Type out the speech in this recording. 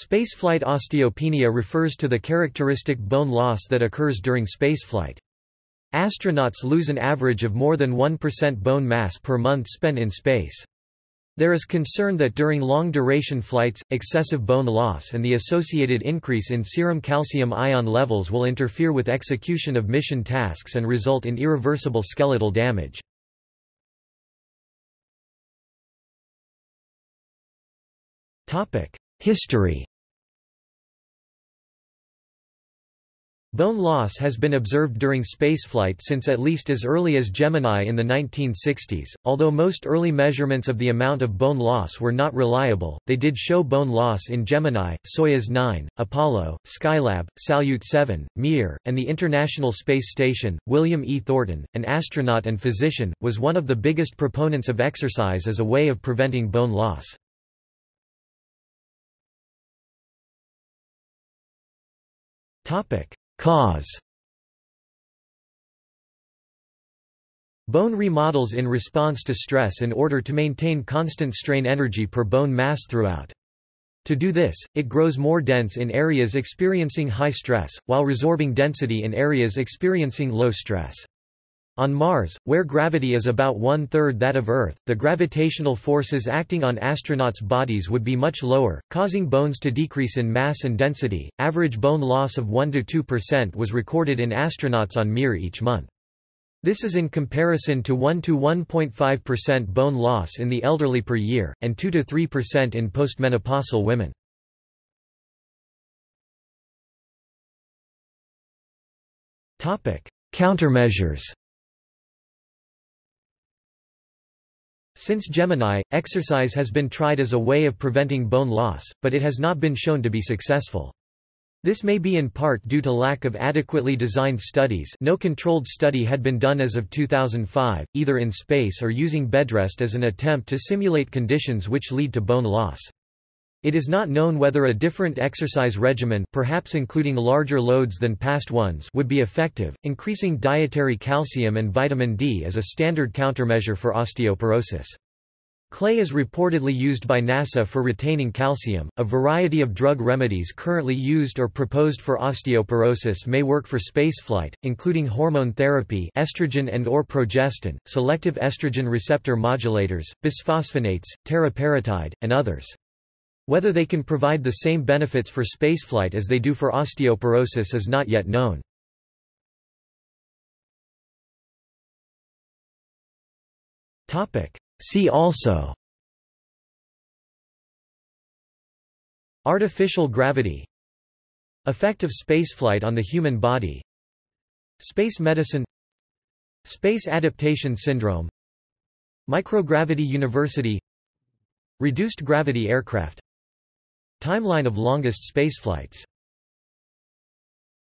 Spaceflight osteopenia refers to the characteristic bone loss that occurs during spaceflight. Astronauts lose an average of more than 1% bone mass per month spent in space. There is concern that during long-duration flights, excessive bone loss and the associated increase in serum calcium ion levels will interfere with execution of mission tasks and result in irreversible skeletal damage. History Bone loss has been observed during spaceflight since at least as early as Gemini in the 1960s. Although most early measurements of the amount of bone loss were not reliable, they did show bone loss in Gemini, Soyuz 9, Apollo, Skylab, Salyut 7, Mir, and the International Space Station. William E. Thornton, an astronaut and physician, was one of the biggest proponents of exercise as a way of preventing bone loss. Cause Bone remodels in response to stress in order to maintain constant strain energy per bone mass throughout. To do this, it grows more dense in areas experiencing high stress, while resorbing density in areas experiencing low stress. On Mars, where gravity is about one-third that of Earth, the gravitational forces acting on astronauts' bodies would be much lower, causing bones to decrease in mass and density. Average bone loss of 1–2% was recorded in astronauts on Mir each month. This is in comparison to 1–1.5% bone loss in the elderly per year, and 2–3% in postmenopausal women. Countermeasures Since Gemini, exercise has been tried as a way of preventing bone loss, but it has not been shown to be successful. This may be in part due to lack of adequately designed studies no controlled study had been done as of 2005, either in space or using bedrest as an attempt to simulate conditions which lead to bone loss. It is not known whether a different exercise regimen, perhaps including larger loads than past ones, would be effective. Increasing dietary calcium and vitamin D is a standard countermeasure for osteoporosis. Clay is reportedly used by NASA for retaining calcium. A variety of drug remedies currently used or proposed for osteoporosis may work for spaceflight, including hormone therapy, estrogen and or progestin, selective estrogen receptor modulators, bisphosphonates, teriparatide, and others. Whether they can provide the same benefits for spaceflight as they do for osteoporosis is not yet known. See also Artificial gravity Effect of spaceflight on the human body Space medicine Space adaptation syndrome Microgravity University Reduced gravity aircraft Timeline of longest spaceflights